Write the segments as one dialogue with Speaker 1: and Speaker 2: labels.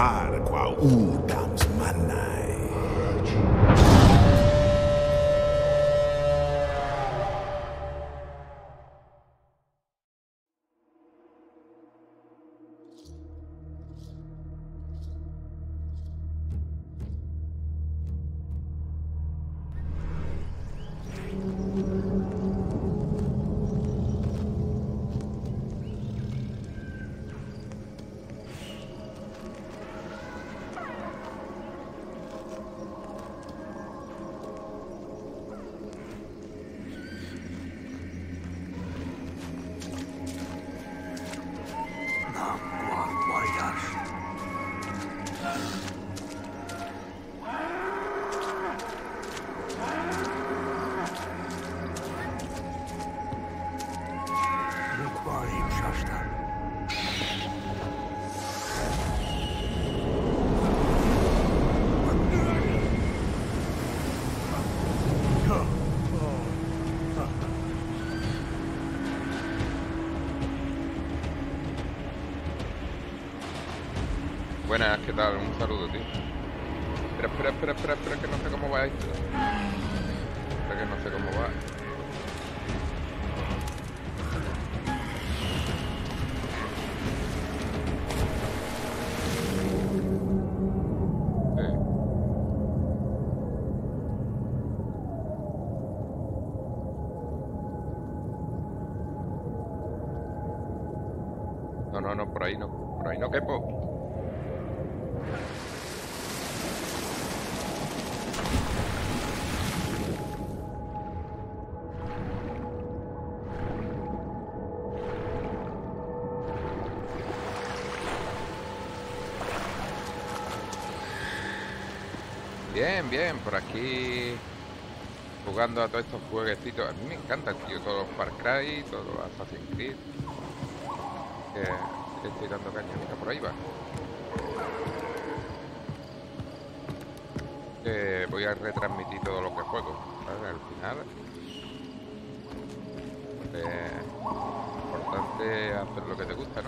Speaker 1: barco a Udams Manai.
Speaker 2: Por aquí jugando a todos estos jueguecitos. A mí me encantan, tío, todos los Far Cry, todos los Assassin's Creed. Que, estoy dando caña, mira, por ahí va. Que voy a retransmitir todo lo que juego. Al final. Es importante hacer lo que te gusta.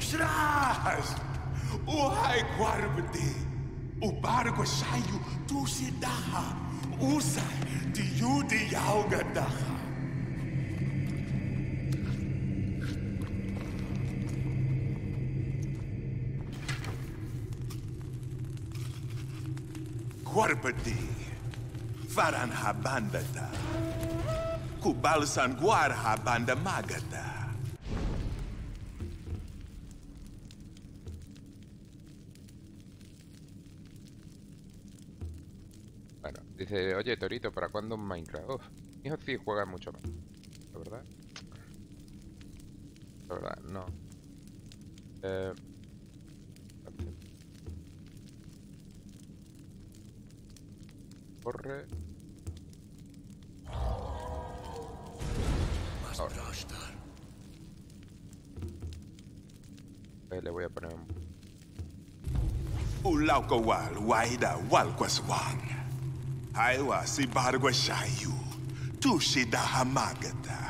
Speaker 1: Traz! O Rai Guarbde!
Speaker 3: O
Speaker 1: barco saiu trouxe Sidaha! Usa de Yudi Yalga Daha! Guarbde! Faran Habandata! Kubal Sanguar Habanda Magata!
Speaker 2: Oye Torito, ¿para cuándo un Minecraft? Uf, hijo sí juega mucho más. La verdad. La verdad, no. Eh, corre.
Speaker 3: Mastrastar.
Speaker 2: Eh, le voy a poner un...
Speaker 1: Ulaukawal Waida Walkwaswang. Haiwa tushi da Hamagata.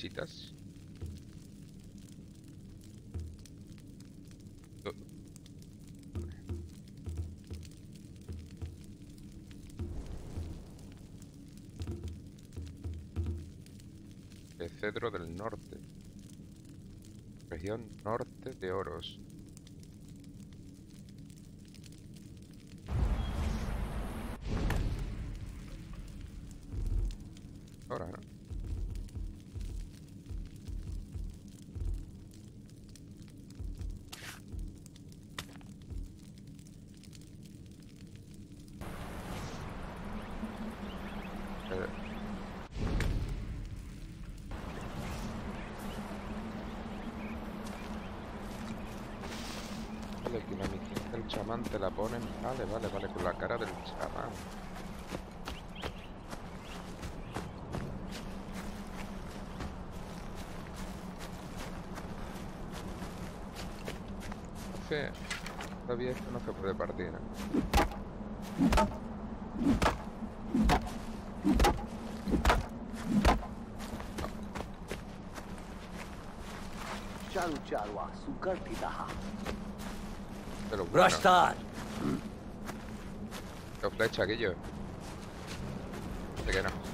Speaker 2: Flechitas. Oh. El cedro del norte. Región norte de Oros. Ahora, ¿no? Eh, Vale, que la misión del chamán te la ponen. Vale, vale, vale, con la cara del chamán. que todavía esto no se puede partir. Bueno,
Speaker 3: Brashtar.
Speaker 2: la flecha aquello. Sé que no.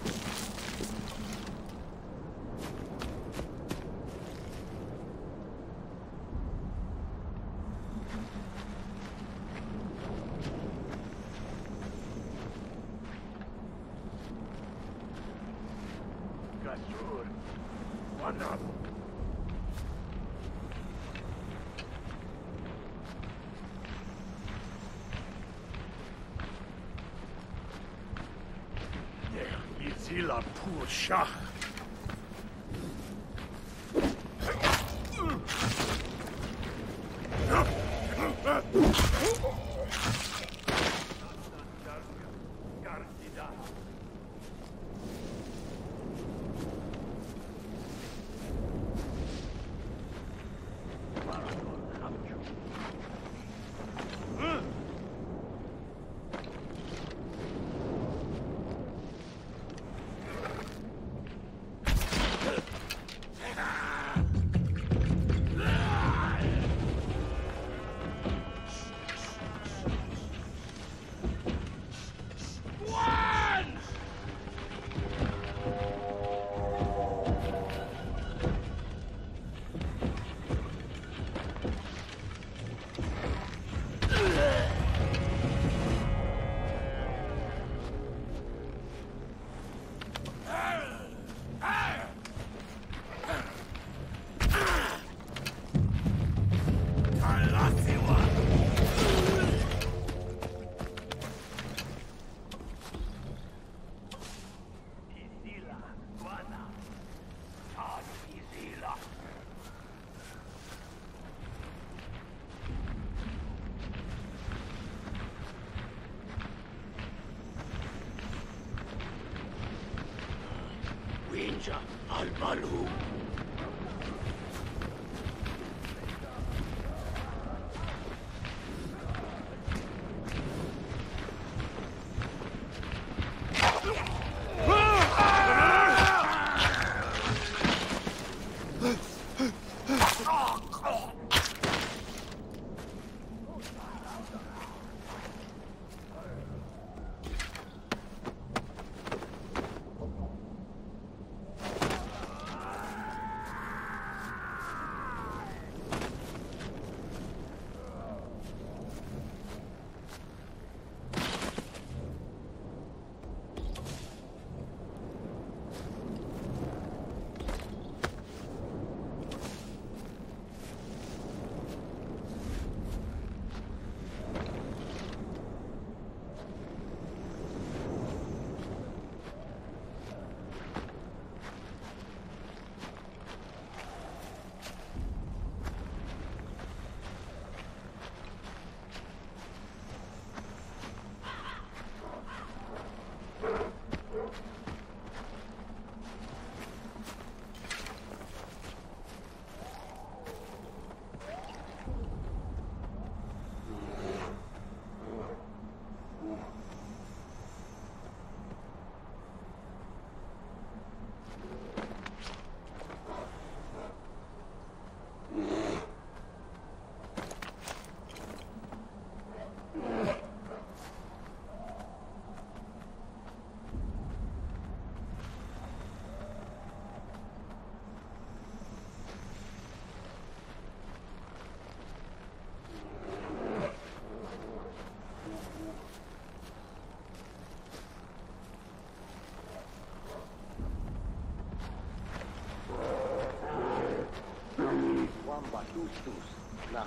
Speaker 4: Dustus, la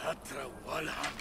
Speaker 3: Hatra Walham.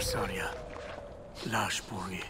Speaker 3: Arsaria, lâche pour lui.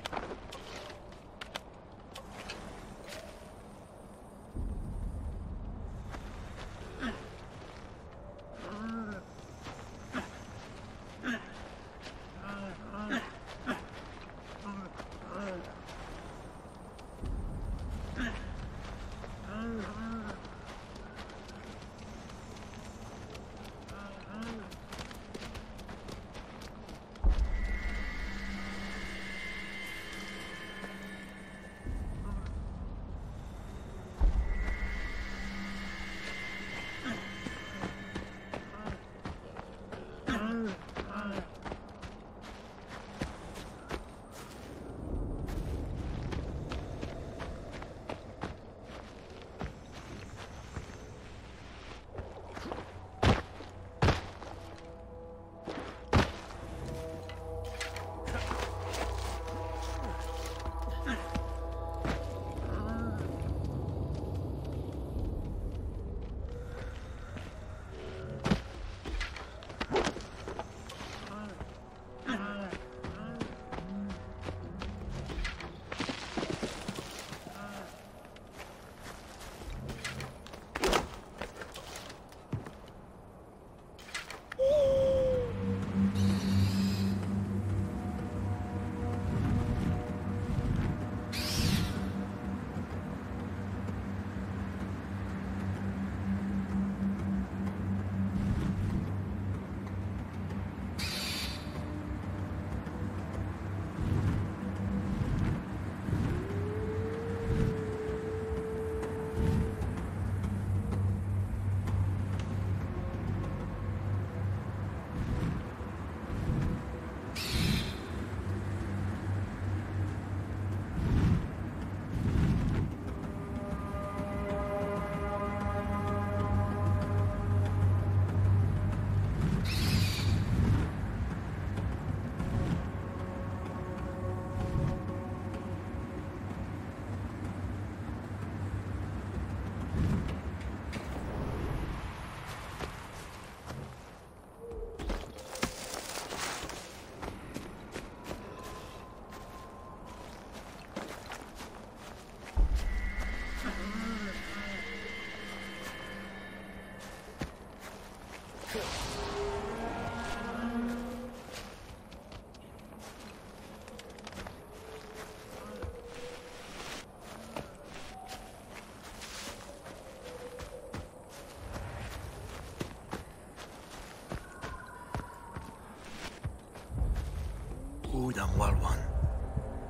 Speaker 3: done
Speaker 5: well, one.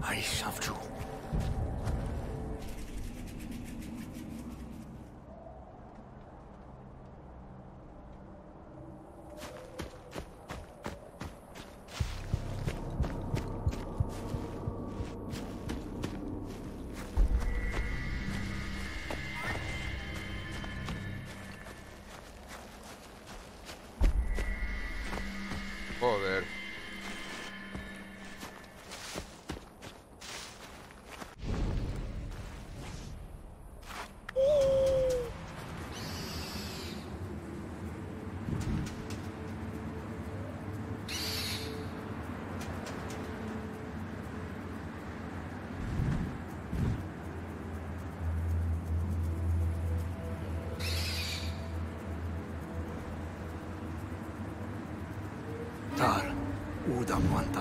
Speaker 5: I saved
Speaker 3: you. Joder. Udam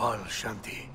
Speaker 5: Wal Shanti.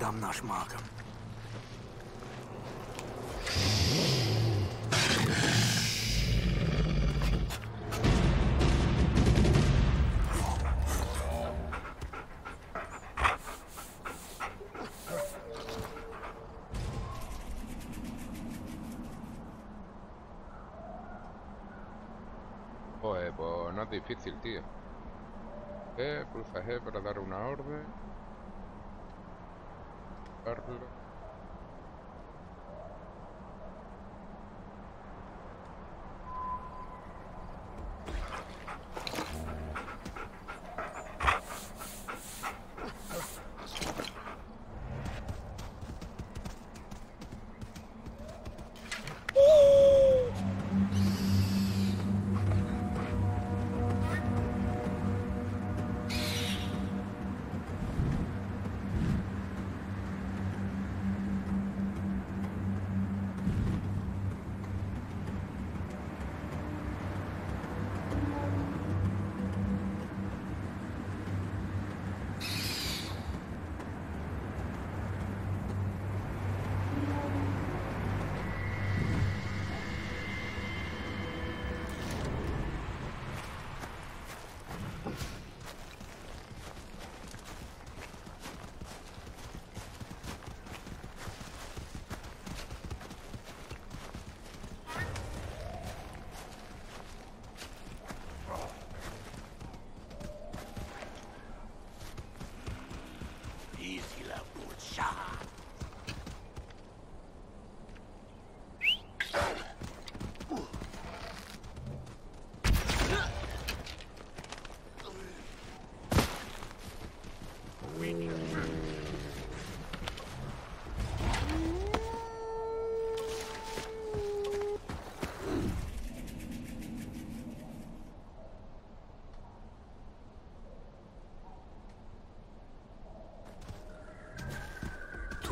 Speaker 5: дам наш магам. Pues no
Speaker 2: es difícil, tío. Eh, pulsa G eh, para dar una orden.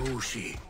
Speaker 5: Bushi.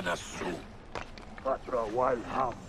Speaker 5: Wanna su.
Speaker 3: Patra wild ham.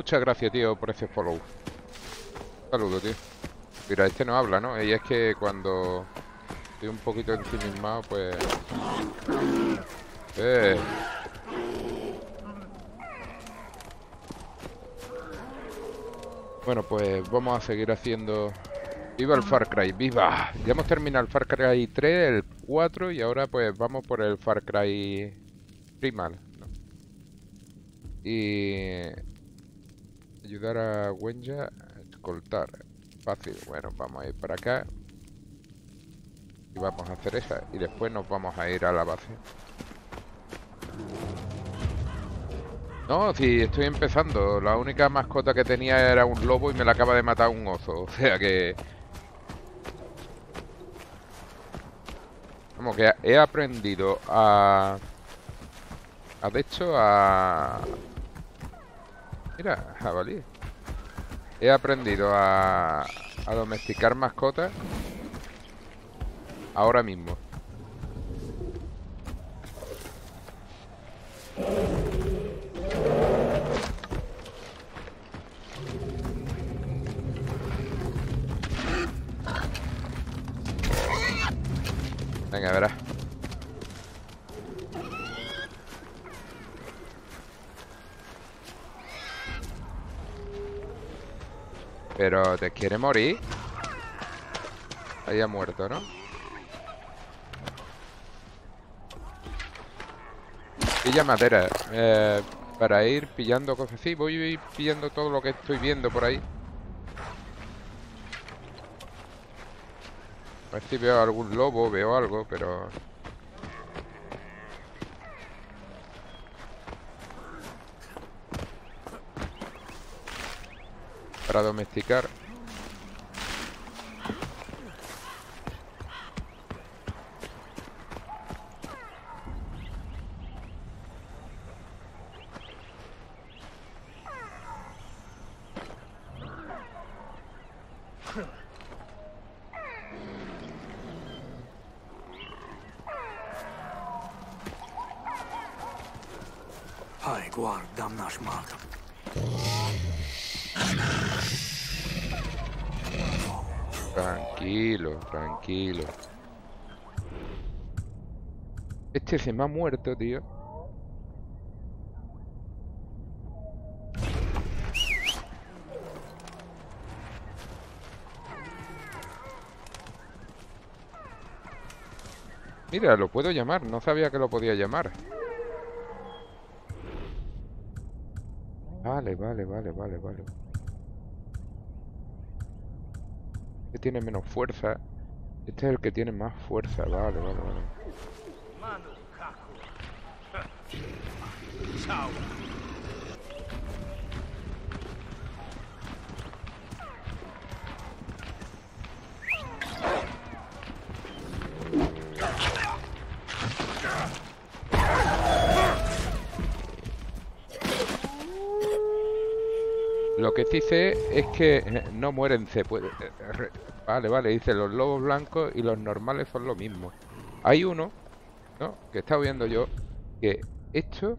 Speaker 2: Muchas gracias, tío, por ese follow. Saludos, tío. Mira, este no habla, ¿no? Y es que cuando estoy un poquito ensimismado, pues... Eh. Bueno, pues vamos a seguir haciendo... ¡Viva el Far Cry! ¡Viva! Ya hemos terminado el Far Cry 3, el 4 y ahora pues vamos por el Far Cry Primal. Y... Ayudar a Wenja a escoltar. Fácil. Bueno, vamos a ir para acá. Y vamos a hacer esa. Y después nos vamos a ir a la base. No, si estoy empezando. La única mascota que tenía era un lobo y me la acaba de matar un oso. O sea que... Como que he aprendido a... a de hecho a... Mira, jabalí. He aprendido a, a domesticar mascotas ahora mismo. Venga, verás. Pero te quiere morir. Ahí ha muerto, ¿no? Pilla madera. eh, para ir pillando cosas así. Voy a ir pillando todo lo que estoy viendo por ahí. A ver si veo algún lobo, veo algo, pero... Para domesticar. Este se me ha muerto, tío. Mira, lo puedo llamar. No sabía que lo podía llamar. Vale, vale, vale, vale, vale. Este tiene menos fuerza. Este es el que tiene más fuerza. Vale, vale, vale. Lo que sé es que eh, no mueren, se puede... eh, Vale, vale, dice los lobos blancos y los normales son lo mismo. Hay uno, ¿no? Que estado viendo yo, que esto,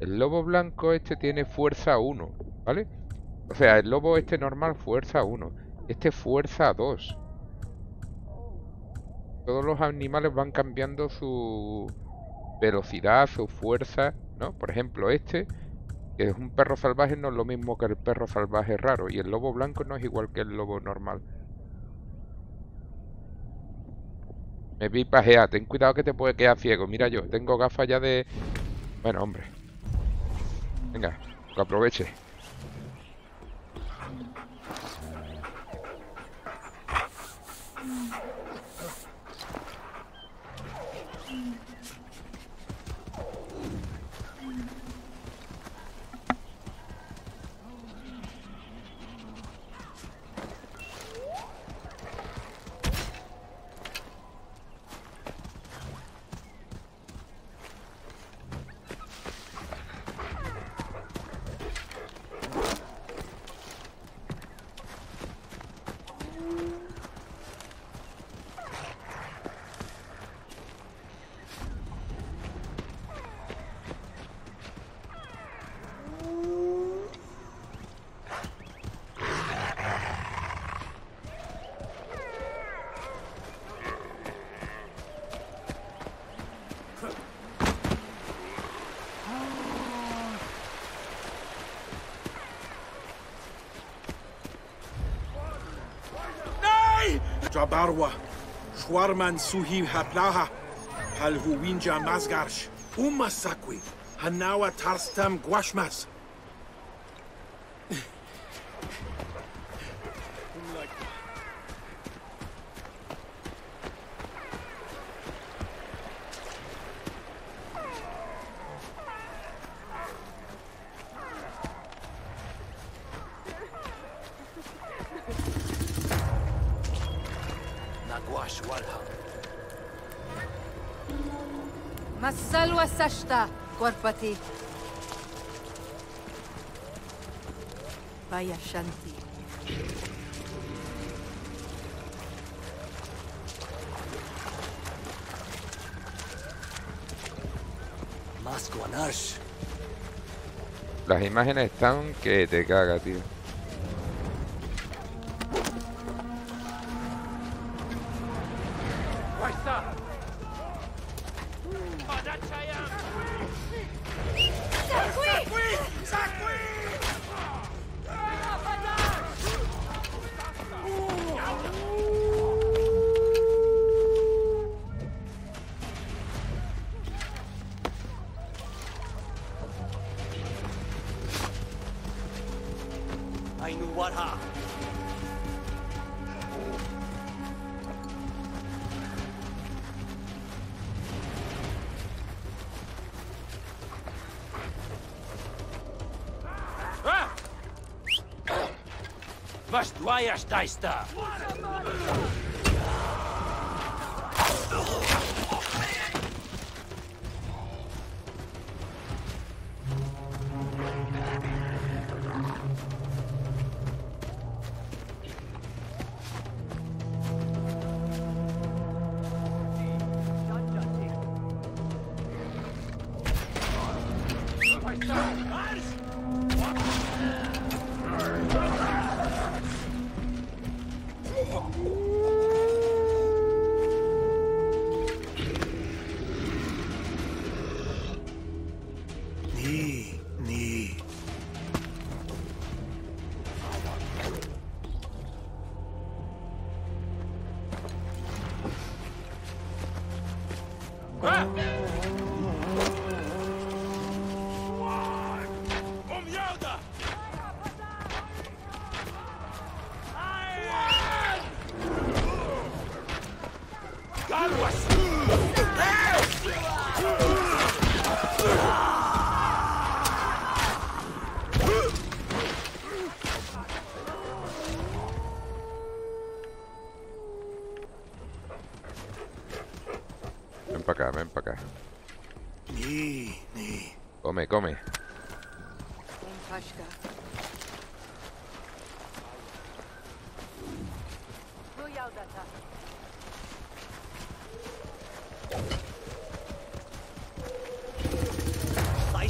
Speaker 2: el lobo blanco este tiene fuerza 1, ¿vale? O sea, el lobo este normal fuerza 1, este fuerza 2. Todos los animales van cambiando su velocidad, su fuerza, ¿no? Por ejemplo, este que es un perro salvaje no es lo mismo que el perro salvaje raro y el lobo blanco no es igual que el lobo normal. Me vi pajear, ten cuidado que te puede quedar ciego. Mira yo, tengo gafas ya de... Bueno, hombre. Venga, que aproveche.
Speaker 6: Schwarman Suhi Haplaha, Palhuwinja Masgarsh, Umasakwi, Hanawa Tarstam Guashmas.
Speaker 3: Walha.
Speaker 7: Massalwa Sashta, Korpati. Vaya Shanti.
Speaker 3: Masquanash.
Speaker 2: Las imágenes están que te caga, tío.
Speaker 3: 大
Speaker 5: した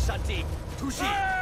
Speaker 7: santé. Touché.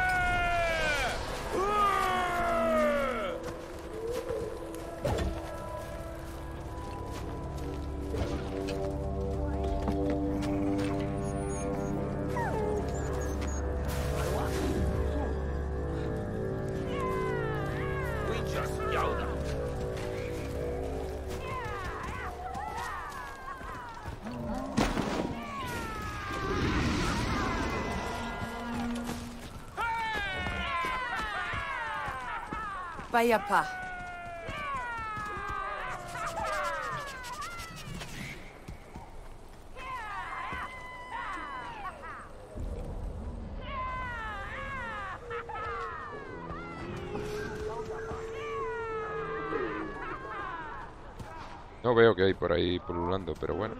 Speaker 2: No veo que hay por ahí pululando, pero bueno.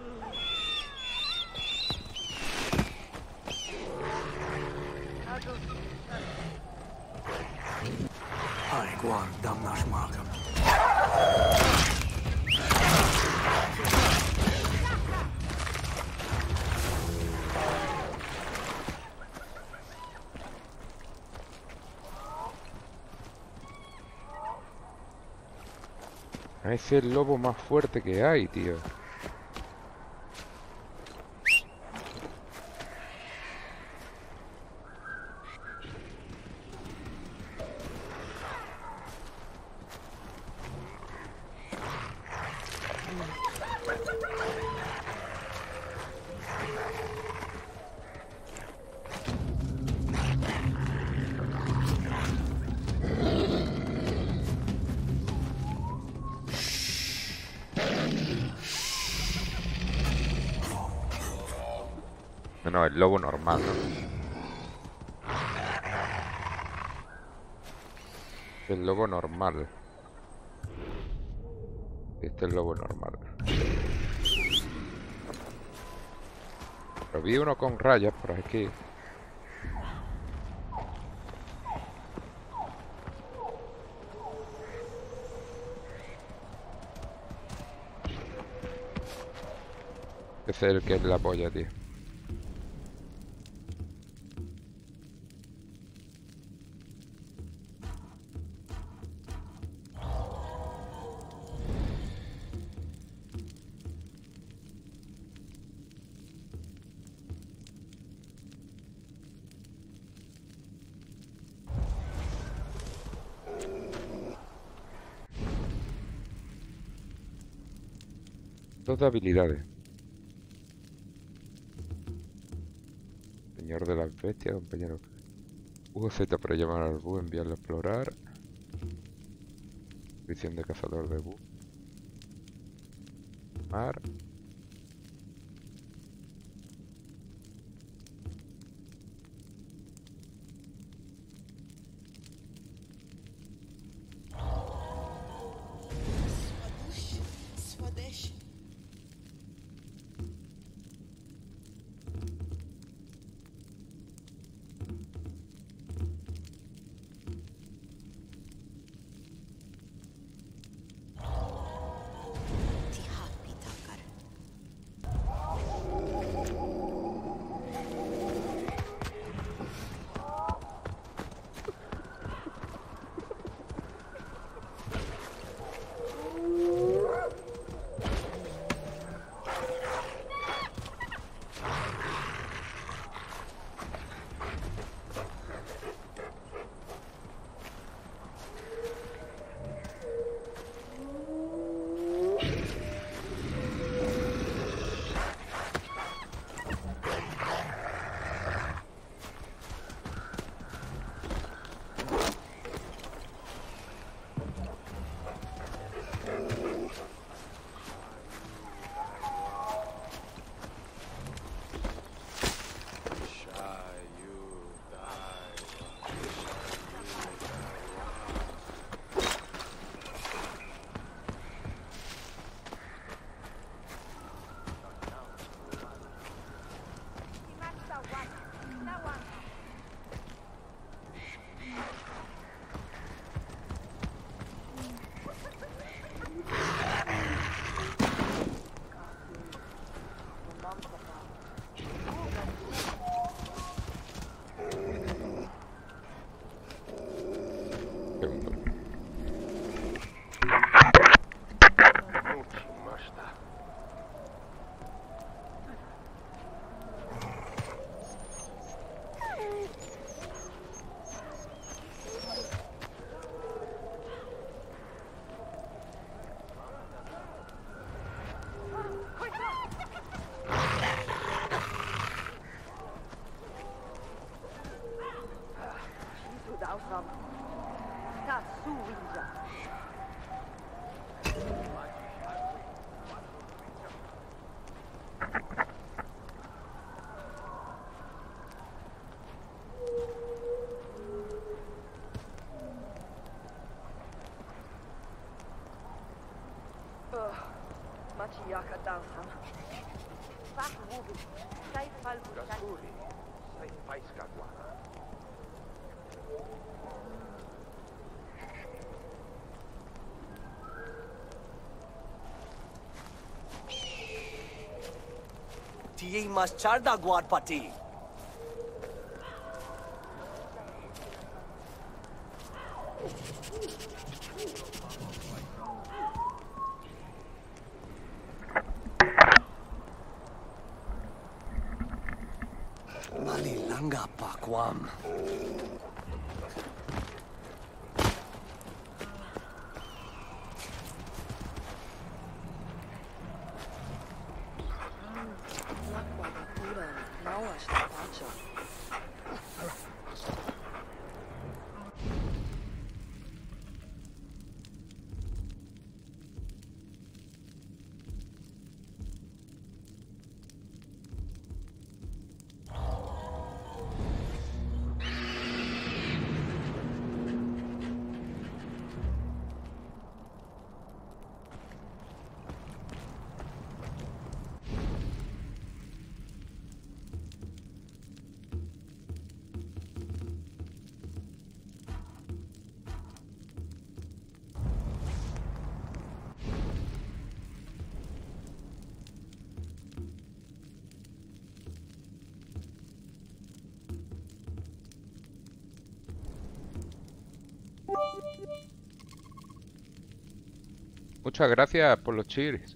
Speaker 2: Es el lobo más fuerte que hay, tío. Lobo normal, ¿no? El lobo normal. Este es el lobo normal. Pero vi uno con rayas por aquí. Ese es el que es la polla, tío. Dos de habilidades. Señor de las bestias, compañero. UZ para llamar al búho, enviarlo a explorar. Visión de cazador de búho. Mar.
Speaker 8: Jaka dansa. Fac
Speaker 2: mówi.
Speaker 7: Kaj fal Rasuli. Swej fajska głowa.
Speaker 4: Tiei mas charda guard pati.
Speaker 2: Muchas gracias por los cheers.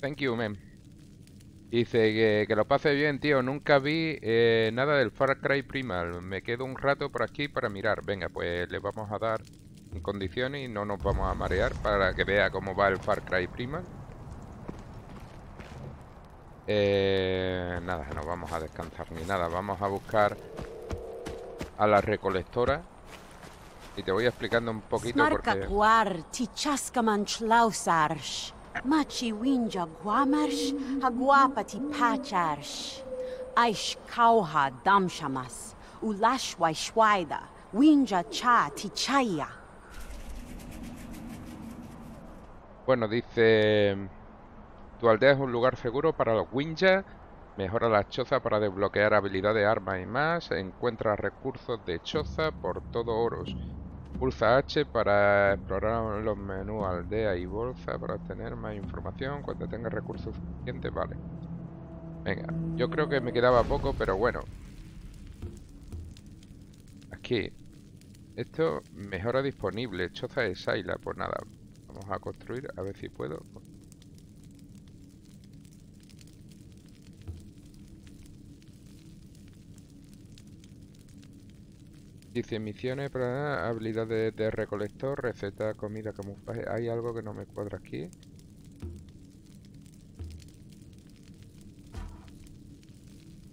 Speaker 2: Thank you, man. Dice que, que lo pase bien, tío. Nunca vi eh, nada del Far Cry Primal. Me quedo un rato por aquí para mirar. Venga, pues le vamos a dar condiciones y no nos vamos a marear para que vea cómo va el Far Cry Primal. Eh, nada, no vamos a descansar ni nada. Vamos a buscar a la recolectora. Y te voy explicando un poquito porque...
Speaker 9: Machi winja guamarsh, haguapa ti pacharsh. Aish kauha damshamas, ulashwai shwaida, winja cha ti chaya.
Speaker 2: Bueno, dice... Tu aldea es un lugar seguro para los Winja. Mejora la choza para desbloquear habilidades, armas y más. Encuentra recursos de choza por todo Oros. Pulsa H para explorar los menús aldea y bolsa para obtener más información cuando tenga recursos suficientes. Vale. Venga, yo creo que me quedaba poco, pero bueno. Aquí. Esto mejora disponible. Choza de Saila. Pues nada, vamos a construir a ver si puedo. Dice misiones para habilidades de recolector, receta, comida, camuflaje. Hay algo que no me cuadra aquí.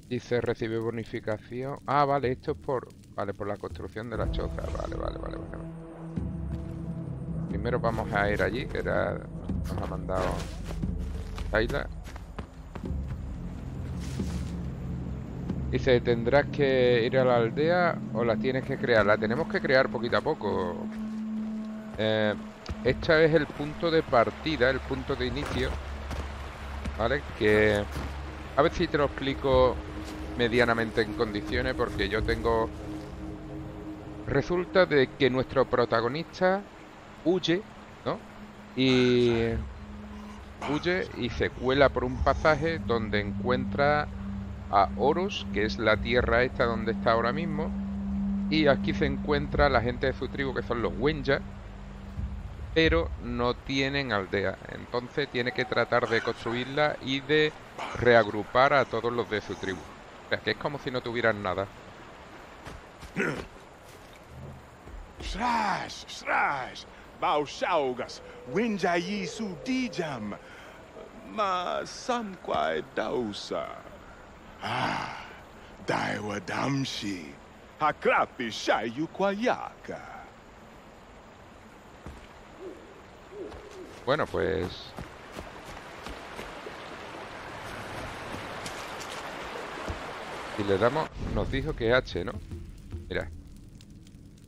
Speaker 2: Dice recibe bonificación. Ah, vale, esto es por. Vale, por la construcción de la choza. Vale, vale, vale, vale. Primero vamos a ir allí, que era. Nos ha mandado. Ayla. Dice, tendrás que ir a la aldea o la tienes que crear. La tenemos que crear poquito a poco. Este es el punto de partida, el punto de inicio. ¿Vale? Que... A ver si te lo explico medianamente en condiciones porque yo tengo... Resulta de que nuestro protagonista huye, ¿no? Y... Huye y se cuela por un pasaje donde encuentra a Horus, que es la tierra esta donde está ahora mismo. Y aquí se encuentra la gente de su tribu, que son los Wenja, pero no tienen aldea. Entonces tiene que tratar de construirla y de reagrupar a todos los de su tribu. O que es como si no tuvieran nada.
Speaker 1: Srash, srash, Baushaugas, Winjayi su dijam, ma samquai dausa. Ah, Daiwa damshi, Hakrapi shayu kwayaka.
Speaker 2: Bueno, pues... Si le damos... Nos dijo que H, ¿no? Mira.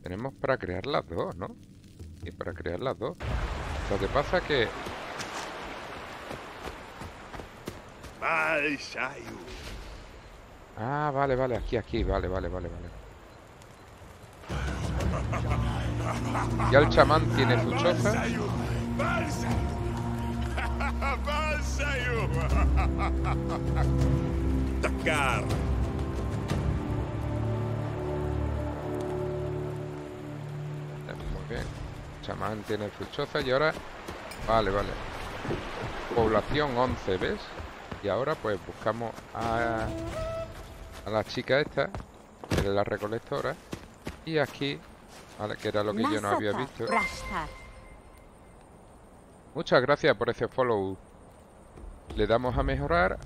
Speaker 2: Tenemos para crear las dos, ¿no? Y para crear las dos. Lo que pasa que...
Speaker 1: Mal shayu.
Speaker 2: Ah, vale, vale, aquí, aquí, vale, vale, vale, vale. Ya el chamán tiene su choza.
Speaker 1: Dakar.
Speaker 2: Muy bien. Chamán tiene su choza y ahora... Vale, vale. Población 11, ¿ves? Y ahora pues buscamos a, a la chica esta, que es la recolectora. Y aquí, vale, que era lo que yo no había visto. Muchas gracias por ese follow. Le damos a mejorar.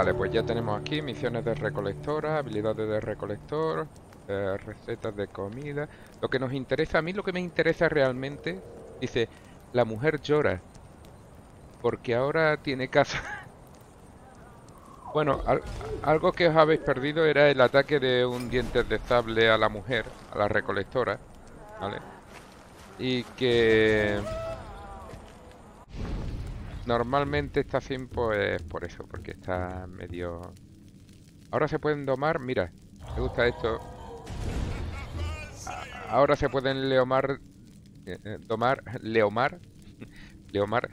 Speaker 2: Vale, pues ya tenemos aquí misiones de recolectora, habilidades de recolector, eh, recetas de comida. Lo que nos interesa, a mí lo que me interesa realmente, dice, la mujer llora porque ahora tiene casa. Bueno, al- algo que os habéis perdido era el ataque de un diente de sable a la mujer, a la recolectora, ¿vale? Y que normalmente está así pues por eso, porque está medio... Ahora se pueden domar, mira, me gusta esto. Ahora se pueden leomar, eh, eh, domar, leomar Leomar.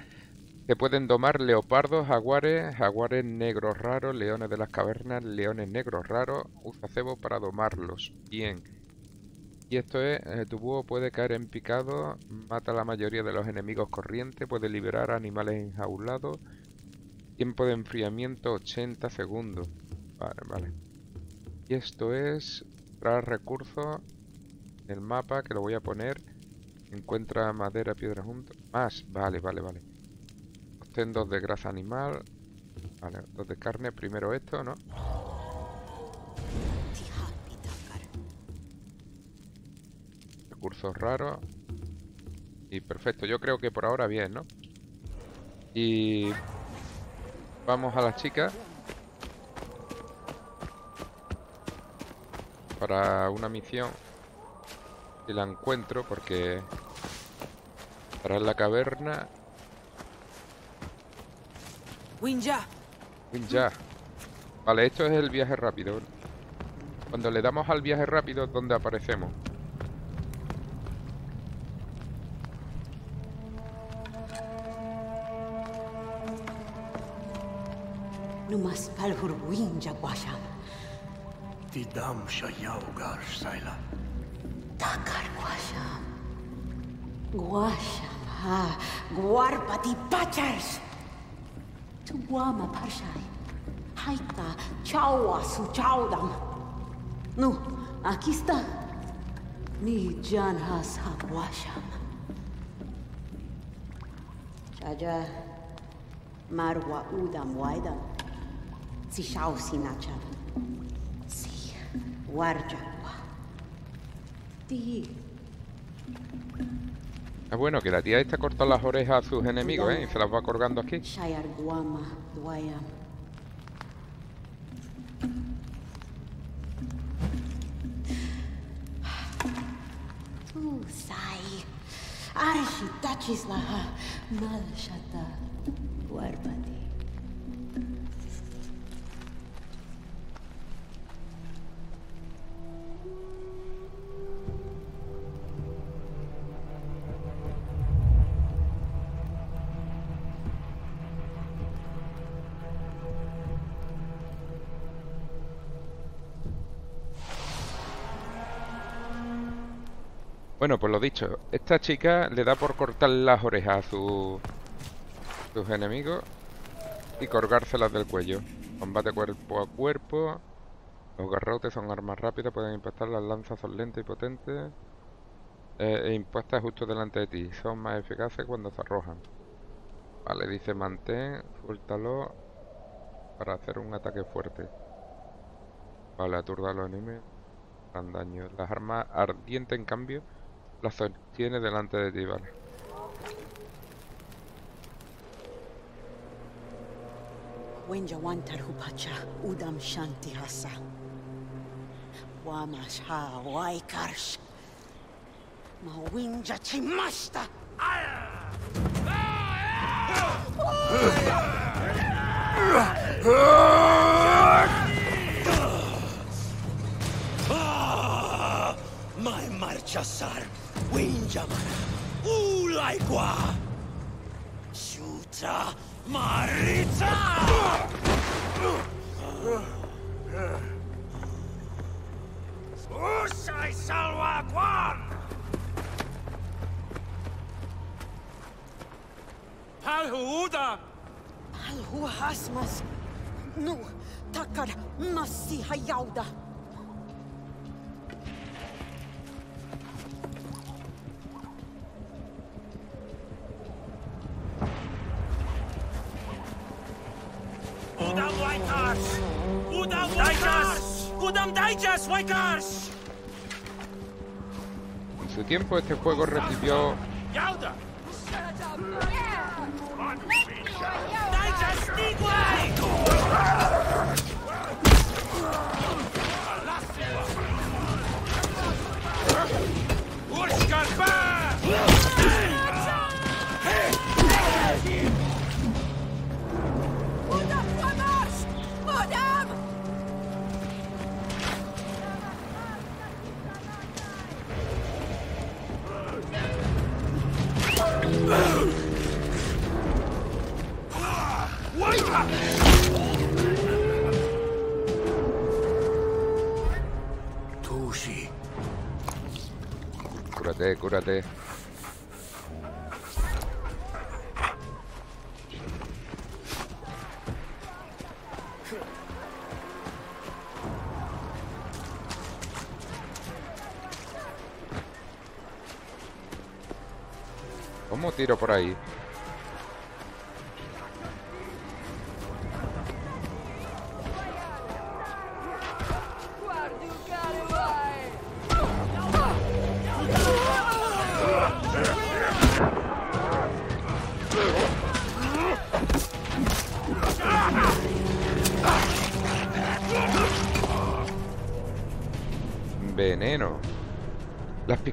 Speaker 2: Se pueden domar leopardos, jaguares, jaguares negros raros, leones de las cavernas, leones negros raros. Usa cebo para domarlos. Bien. Y esto es, eh, tu búho puede caer en picado, mata a la mayoría de los enemigos corrientes, puede liberar animales enjaulados. Tiempo de enfriamiento 80 segundos. Vale, vale. Y esto es traer recursos el mapa que lo voy a poner. Encuentra madera, piedra junto. Más, vale, vale, vale. Obtén dos de grasa animal. Vale, dos de carne. Primero esto, ¿no? Recursos raros. Y perfecto, yo creo que por ahora bien, ¿no? Y vamos a la chica. Para una misión. Si la encuentro, porque... Para la caverna...
Speaker 4: Winja.
Speaker 2: Ya. Vale, esto es el viaje rápido. Cuando le damos al viaje rápido es donde aparecemos.
Speaker 9: Nu mă spal hurbuinja guașa.
Speaker 5: Tidam șaiau gar saila.
Speaker 9: Da gar guașa. Guașa, ha, guarpa ti pachers. Tu guama parșai. Haita, ceaua su ceaudam. Nu, achista. Mi jan has ha guașam. Ceaja, marwa udam waidam. Si shao sinacham. Si. Warjagua. Ti.
Speaker 2: Es bueno que la tía esta corta las orejas a sus enemigos, ¿eh? Y se las va colgando aquí.
Speaker 9: Sai. Arshi tachis laha. Mal
Speaker 2: Bueno, pues lo dicho, esta chica le da por cortar las orejas a su- sus enemigos y colgárselas del cuello. Combate cuerpo a cuerpo. Los garrotes son armas rápidas, pueden impactar, las lanzas son lentas y potentes. eh, e impuestas justo delante de ti. Son más eficaces cuando se arrojan. Vale, dice mantén, suéltalo para hacer un ataque fuerte. Vale, aturda a los enemigos. Dan daño. Las armas ardientes, en cambio, las sostiene delante de ti, vale.
Speaker 9: Wenja wantar hupacha. Udam shanti hasa. Wamash ha waikarsh. Ma winja chimashta.
Speaker 3: Marchasar, Windjamana, Ulaikwa, Shuta Marita! Usai salwa Guan!
Speaker 9: Palhuuda! Palhu! Nu, takar massi
Speaker 3: hajauda!
Speaker 2: En su tiempo este juego recibió Cúrate, cúrate. ¿Cómo tiro por ahí?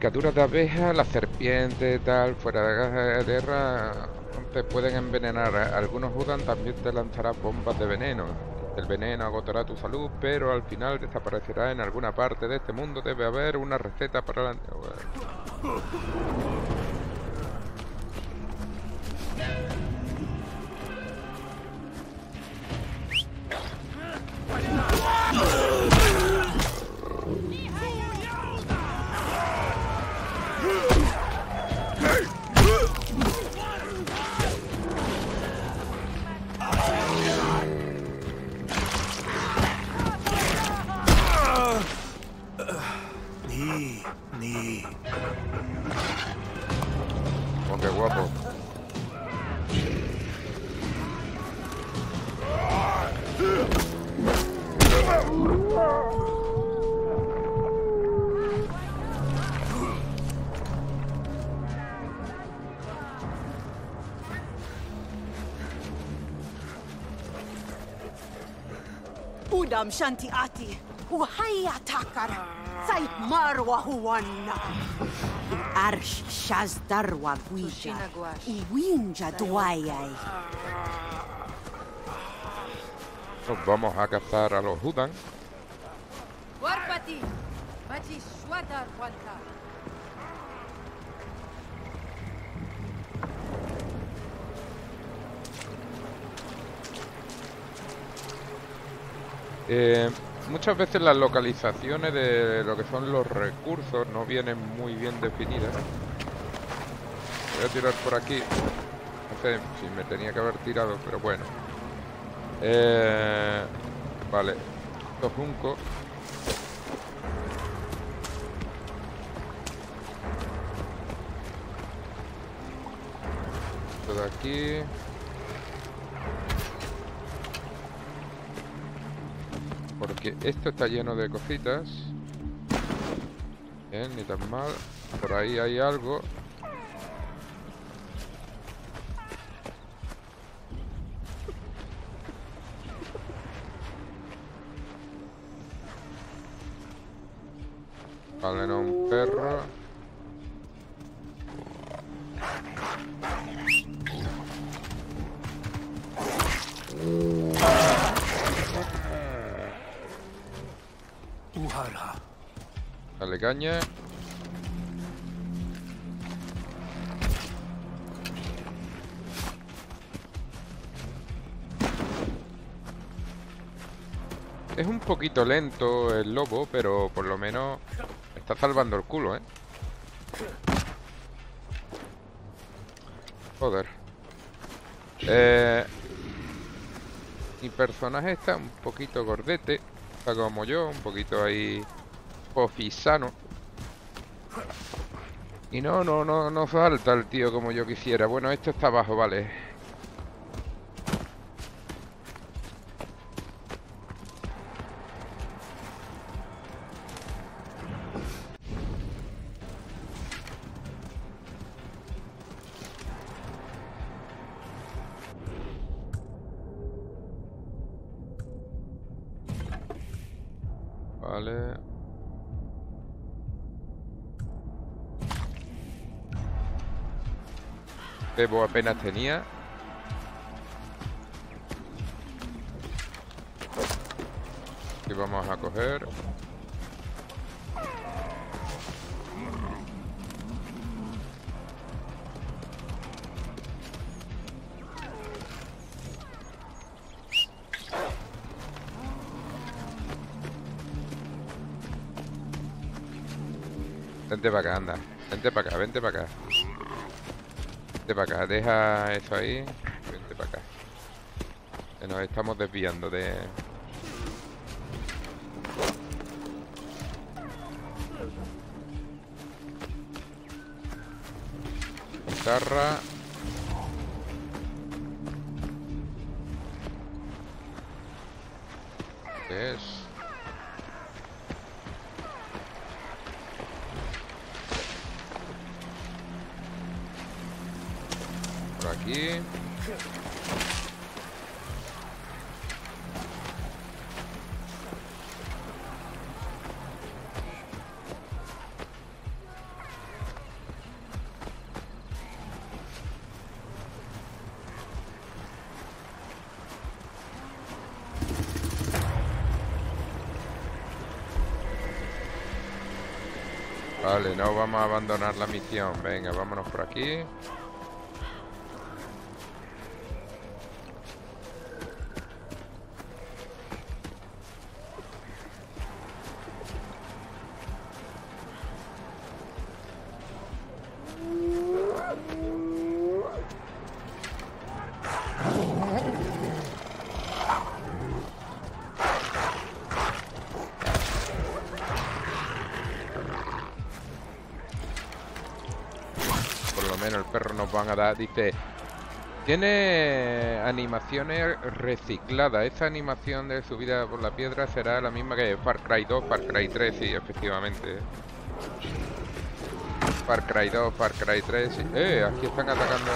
Speaker 2: Picaduras de abeja, las serpientes, tal, fuera de tierra, te pueden envenenar. Algunos Hudan también te lanzarán bombas de veneno. El veneno agotará tu salud, pero al final desaparecerá en alguna parte de este mundo. Debe haber una receta para la...
Speaker 5: ni.
Speaker 2: Oh, qué guapo.
Speaker 9: Udam shanti ati. Uhaya takar. Sait marwa huwanna. Arsh shaz darwa gwija. Uwinja duayay.
Speaker 2: Nos vamos a cazar a los Hudan.
Speaker 7: Warpati. Machi Shwadar Wanta.
Speaker 2: Eh, muchas veces las localizaciones de lo que son los recursos no vienen muy bien definidas. Voy a tirar por aquí. No sé si me tenía que haber tirado, pero bueno. Eh, vale. Estos juncos. Esto de aquí. Esto está lleno de cositas. Bien, ni tan mal. Por ahí hay algo. Poquito lento el lobo, pero por lo menos está salvando el culo, ¿eh? Joder. Eh, mi personaje está un poquito gordete. Está como yo, un poquito ahí pofisano. Y no, no, no, no falta el tío como yo quisiera. Bueno, esto está abajo. Vale. Bebo apenas tenía. Y vamos a coger. Vente para acá, anda. Vente para acá, vente para acá. Vente para acá, deja eso ahí. Vente para acá. Nos estamos desviando de... Guitarra. No vamos a abandonar la misión. Venga, vámonos por aquí. Dice. Tiene animaciones recicladas. Esa animación de subida por la piedra será la misma que Far Cry 2, Far Cry 3, sí, efectivamente. Far Cry 2, Far Cry 3. sí. Eh, aquí están atacando.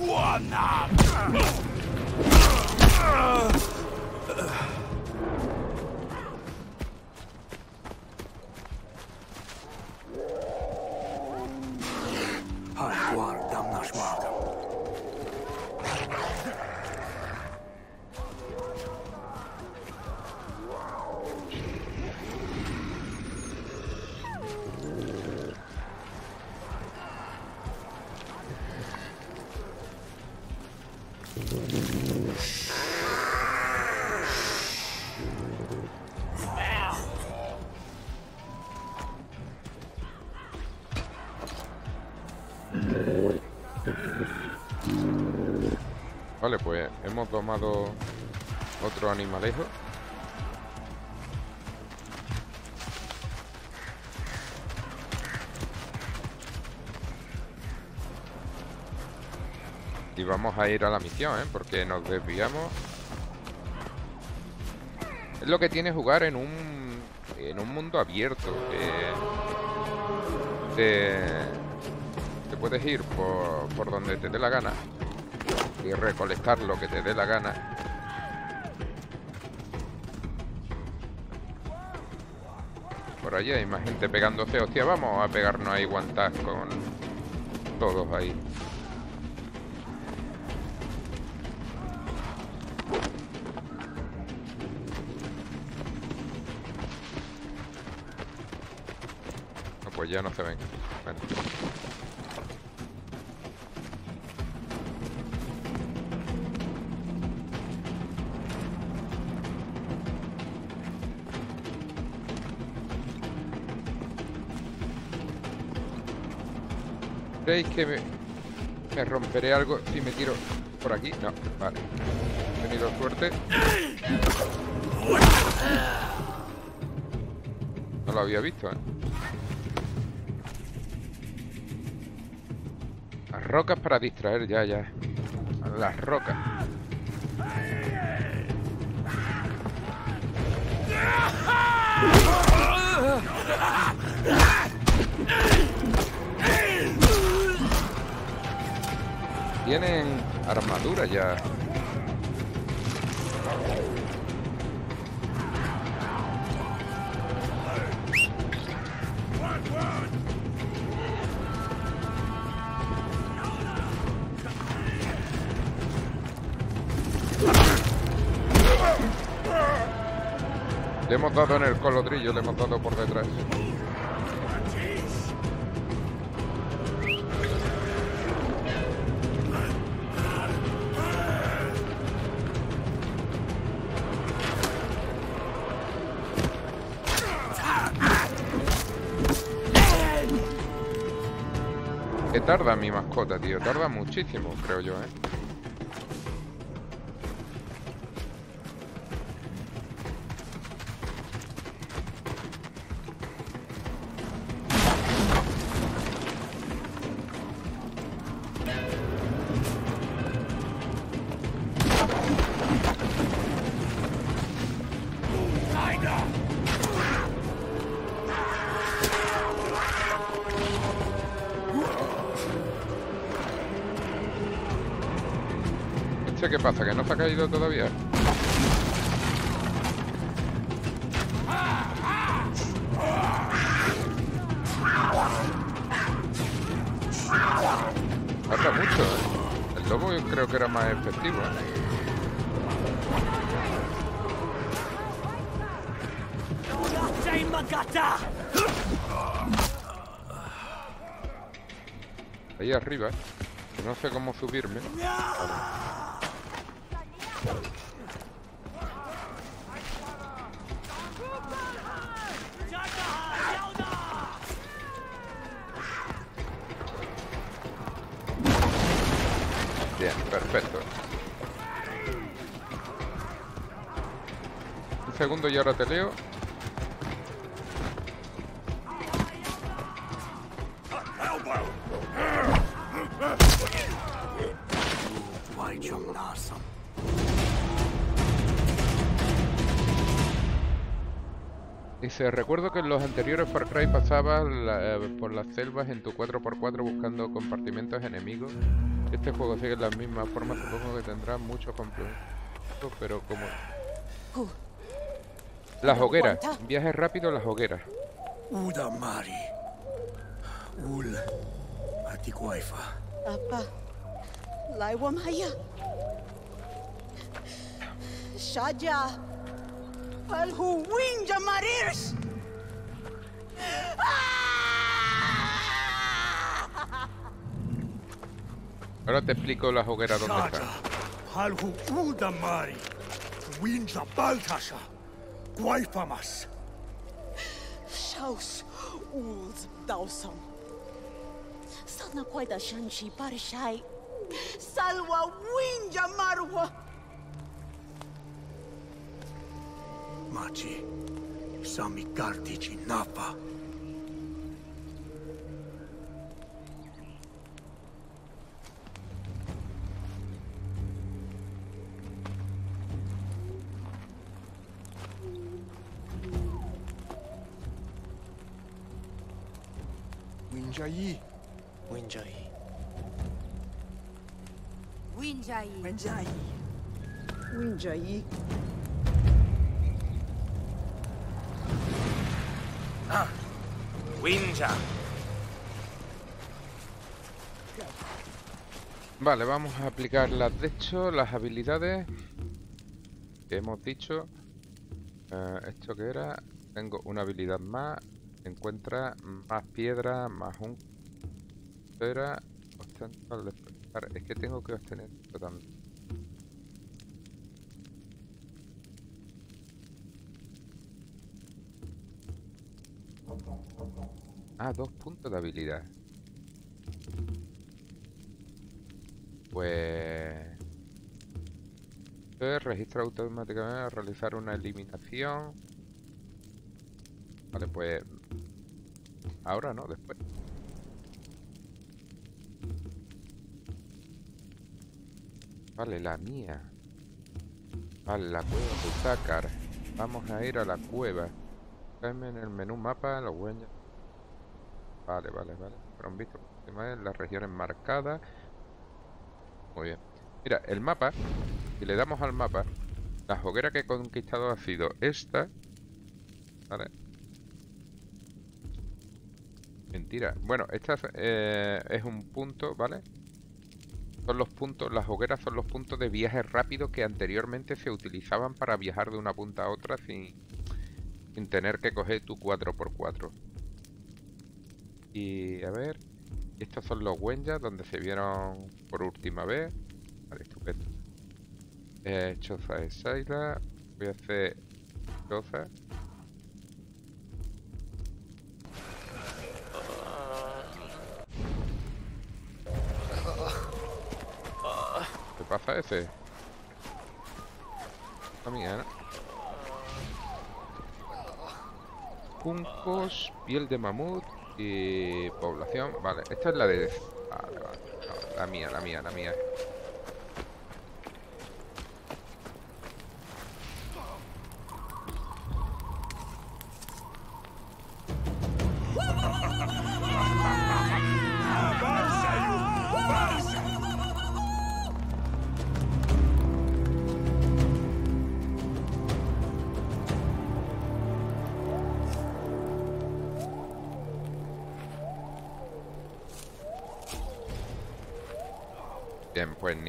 Speaker 2: One! up! Hemos tomado otro animalejo. Y vamos a ir a la misión, ¿eh? Porque nos desviamos. Es lo que tiene jugar en un en un mundo abierto. Te, te puedes ir por, por donde te dé la gana y recolectar lo que te dé la gana. Por allí hay más gente pegándose. Hostia, vamos a pegarnos ahí guantas con todos ahí. Pues ya no se ven. Bueno. ¿Creéis que me, me romperé algo si me tiro por aquí? No, vale. He tenido suerte. No lo había visto, ¿eh? rocas para distraer, ya, ya. Las rocas. Tienen armadura ya. Le hemos dado en el colodrillo, le hemos dado por detrás. Tarda mi mascota, tío. Tarda muchísimo, creo yo, ¿eh? Subirme. Bien, perfecto. Un segundo y ahora te leo. Anteriores Far Cry pasabas la- eh, por las selvas en tu 4x4 buscando compartimentos enemigos. Este juego sigue las mismas formas, supongo que tendrá muchos complementos, pero como... Las hogueras, viaje rápido a las hogueras.
Speaker 5: Uda Mari. Ul. Atiguaifa.
Speaker 9: Apa. Laiwa Maya. Shaja. Alhu Winja Marirs. Ah!
Speaker 2: Ahora te explico
Speaker 5: la
Speaker 2: hoguera
Speaker 5: donde está. Mari, Winja Baltasha, Guayfamas.
Speaker 9: Shaus, Ulz Dawson. Sadna Quaida Shanchi, Parishai. Salwa Winja Marwa.
Speaker 5: Machi. Sami Kartici Napa.
Speaker 1: Winjai.
Speaker 4: Winjai.
Speaker 8: Winjai.
Speaker 9: Winjai. Yi.
Speaker 3: Winja.
Speaker 2: Vale, vamos a aplicar las de hecho, las habilidades que hemos dicho. Eh, ¿Esto que era? Tengo una habilidad más. Encuentra más piedra, más un... Era... Es que tengo que obtener también. Ah, dos puntos de habilidad. Pues... Registra automáticamente al realizar una eliminación. Vale, pues... Ahora no, después. Vale, la mía. Vale, la cueva de Takar. Vamos a ir a la cueva. Buscarme en el menú mapa los huellas. Vale, vale, vale. Fueron vistos las regiones marcadas. Muy bien. Mira, el mapa, si le damos al mapa, la hoguera que he conquistado ha sido esta. Vale. Mentira. Bueno, esta es, eh, es un punto, ¿vale? Son los puntos, las hogueras son los puntos de viaje rápido que anteriormente se utilizaban para viajar de una punta a otra sin, sin tener que coger tu 4x4. Y a ver, estos son los Wenyas donde se vieron por última vez. Vale, estupendo. Eh, choza de Saila. Voy a hacer choza. ¿Qué pasa ese? La mía, ¿no? Juncos, piel de mamut y población. Vale, esta es la de... Vale. No, la mía, la mía, la mía.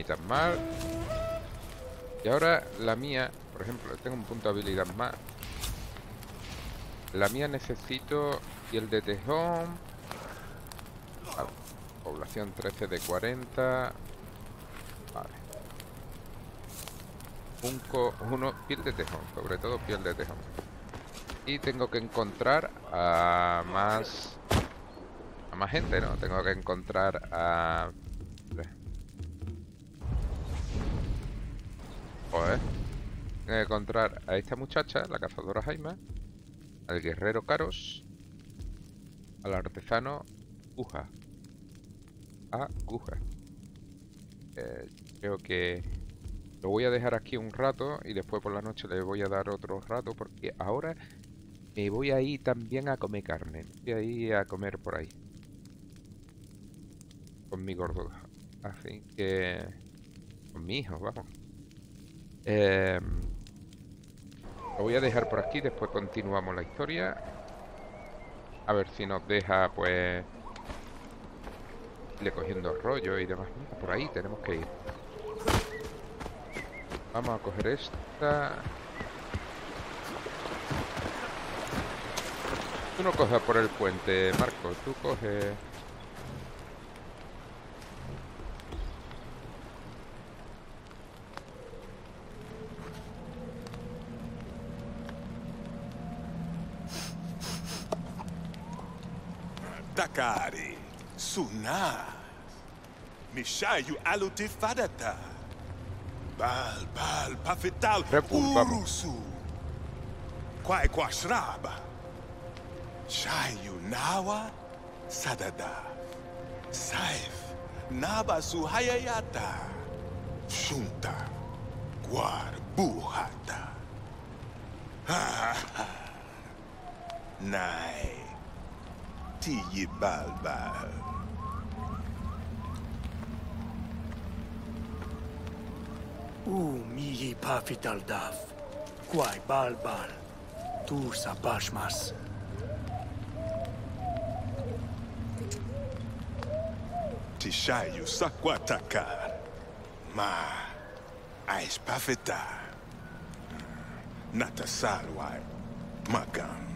Speaker 2: Ni tan mal. Y ahora la mía, por ejemplo, tengo un punto de habilidad más. La mía necesito piel de tejón. Vale. Población 13 de 40. Vale. Punco 1, piel de tejón, sobre todo piel de tejón. Y tengo que encontrar a más... A más gente, ¿no? Tengo que encontrar a... Joder. Encontrar a esta muchacha, la cazadora Jaima, al guerrero Caros, al artesano Guja. A Guja. Eh, creo que lo voy a dejar aquí un rato y después por la noche le voy a dar otro rato porque ahora me voy a ir también a comer carne. Voy a ir a comer por ahí. Con mi gordo. Así que... Con mi hijo, vamos. Eh, lo voy a dejar por aquí, después continuamos la historia. A ver si nos deja, pues... Le cogiendo rollo y demás. Por ahí tenemos que ir. Vamos a coger esta. Tú no cojas por el puente, Marco. Tú coges...
Speaker 1: Takari, Sunar, Mishayu Alutifadata, Bal Bal
Speaker 2: pafetal
Speaker 1: Urusu, quashraba chayu Nawa Sadada, Saif Nabasu Hayayata, Junta, ha ha. nice. Tiyibalba.
Speaker 5: U miyi pafitaldaf, quai balbal, tu sapashmas.
Speaker 1: Tixaio saquatacar, ma aispafetar, natassaruai magam.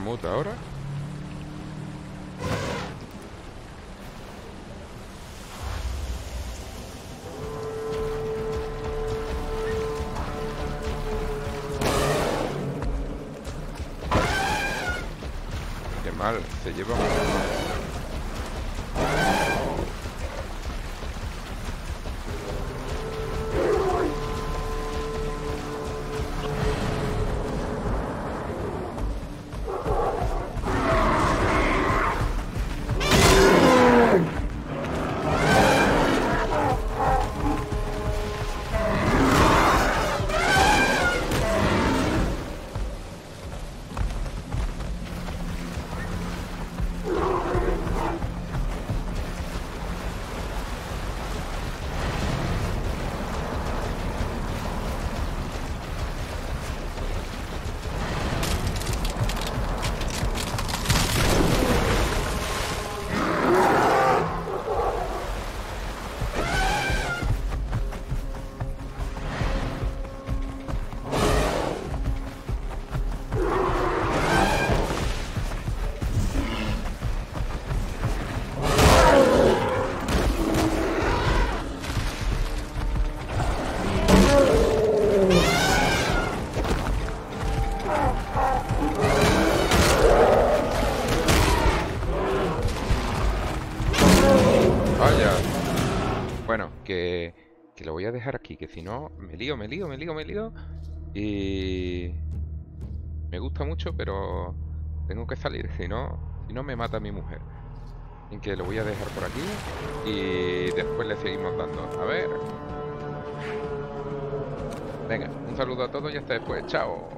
Speaker 2: Mamut ahora. Si no me lío, me lío, me lío, me lío. Y me gusta mucho, pero tengo que salir, si no, si no me mata mi mujer. En que lo voy a dejar por aquí y después le seguimos dando. A ver. Venga, un saludo a todos y hasta después. Chao.